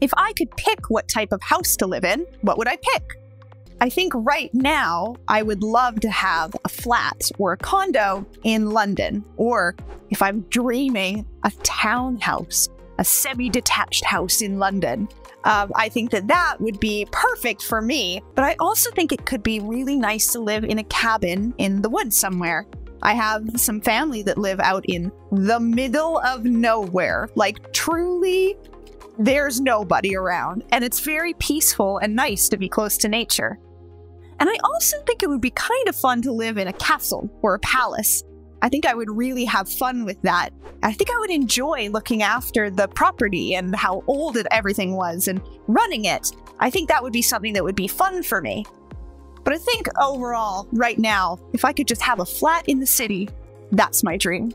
If I could pick what type of house to live in, what would I pick? I think right now I would love to have a flat or a condo in London, or if I'm dreaming, a townhouse, a semi detached house in London. Um, I think that that would be perfect for me, but I also think it could be really nice to live in a cabin in the woods somewhere. I have some family that live out in the middle of nowhere, like truly there's nobody around, and it's very peaceful and nice to be close to nature. And I also think it would be kind of fun to live in a castle or a palace. I think I would really have fun with that. I think I would enjoy looking after the property and how old it, everything was and running it. I think that would be something that would be fun for me. But I think overall, right now, if I could just have a flat in the city, that's my dream.